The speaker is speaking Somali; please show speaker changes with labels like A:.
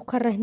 A: qayb ka rahin